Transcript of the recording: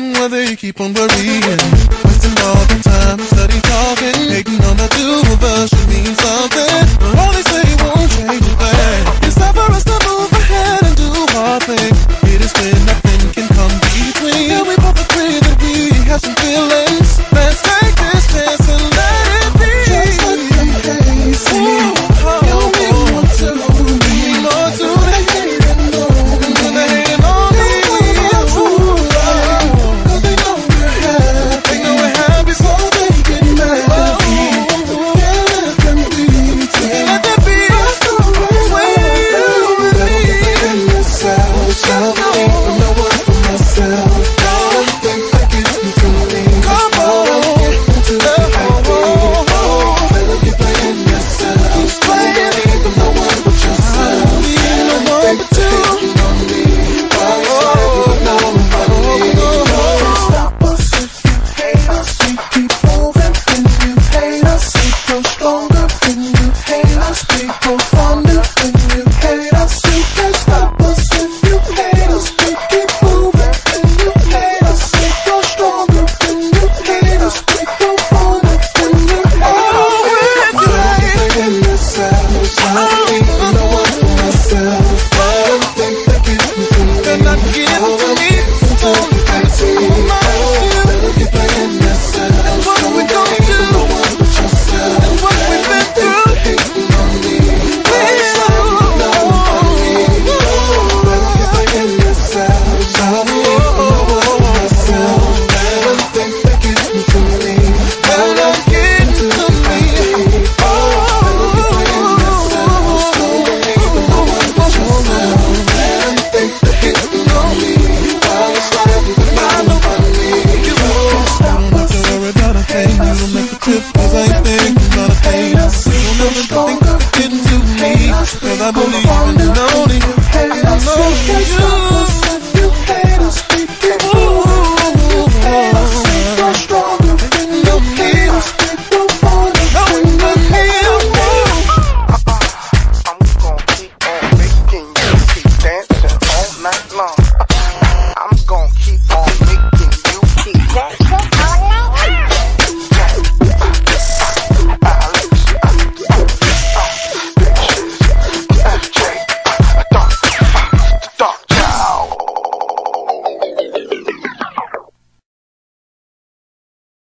worrying, why they keep on worrying. Wasting all the time, study talking, hating on the two of us should mean something. But all they say, to Cause I believe in